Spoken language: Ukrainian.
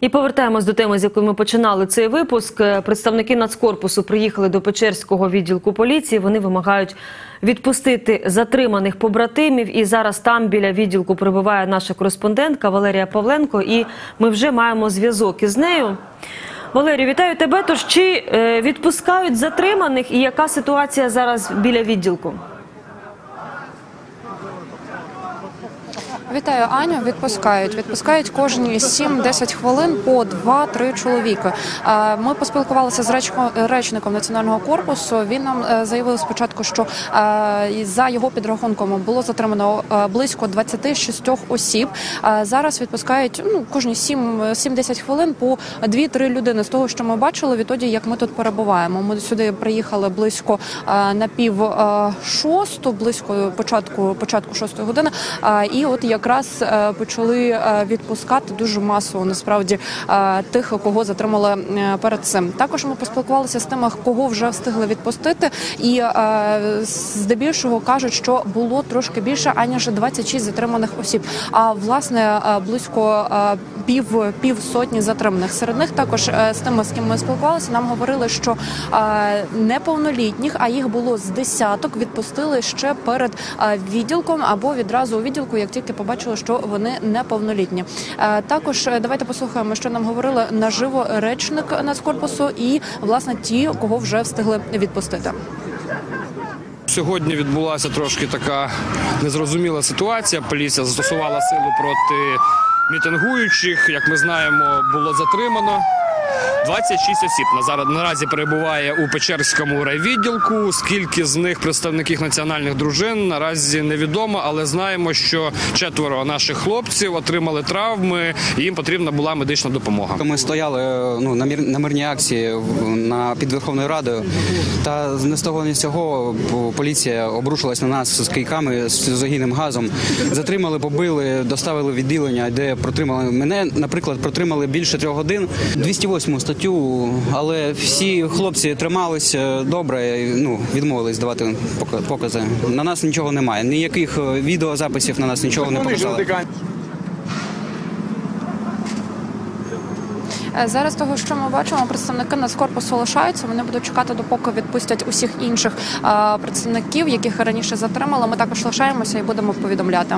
І повертаємось до теми, з якої ми починали цей випуск. Е, Представники Нацкорпусу приїхали до Печерського відділку поліції. Вони вимагають відпустити затриманих побратимів. І зараз там біля відділку перебуває наша кореспондентка Валерія Павленко. І ми вже маємо зв'язок із нею. Валерію, вітаю тебе. Тож чи е, відпускають затриманих, і яка ситуація зараз біля відділку? Вітаю, Аню. Відпускають. Відпускають кожні 7-10 хвилин по 2-3 чоловіки. Е, Ми поспілкувалися з речником національного корпусу. Він нам е, заявив спочатку, що е, за його підрахунком було затримано е, близько 26 осіб. Зараз відпускають ну кожні 7 7-10 хвилин по 2-3 людини. З того, що ми бачили, відтоді як ми тут перебуваємо. Ми сюди приїхали близько на пів шосту, близько початку початку шостої години. І от якраз е, почали е, відпускати дуже масово насправді е, тих, кого затримали перед цим. Також ми поспілкувалися з тими, кого вже встигли відпустити, і здебільшого кажуть, що було трошки більше аніж 26 затриманих осіб. А власне близько пів пів затриманих. Серед них також з тими, з ким ми спілкувалися, нам говорили, що неповнолітніх, а їх було з десяток, відпустили ще перед відділком або відразу у відділку, як тільки побачили, що вони неповнолітні. Е, Також е, давайте послухаємо, що нам говорили наживо речник Нацкорпусу і власне ті, кого вже встигли відпустити. Сьогодні відбулася трошки така незрозуміла ситуація. Поліція застосувала силу проти мітингуючих. Як ми знаємо, було затримано 26 осіб. На зараз наразі перебуває у Печерському райвідділку. Скільки з них представників національних дружин наразі невідомо, але знаємо, що четверо наших хлопців отримали травми. і Їм потрібна була медична допомога. Ми стояли ну, на, мір, на мирній акції на під Верховною Радою, та не з того ні з цього поліція обрушилась на нас з кийками з загінним газом. Затримали, побили, доставили відділення, де протримали мене. Наприклад, протримали більше трьох годин. 208 статтю, але всі хлопці трималися добре. Ну відмовились давати пока- покази. На нас нічого немає. Ніяких е, відеозаписів на нас нічого не показали. Е, Зараз того, що ми бачимо, представники Нацкорпусу лишаються. Вони будуть чекати, допоки відпустять усіх інших е, представників, яких раніше затримали. Ми також лишаємося і будемо повідомляти.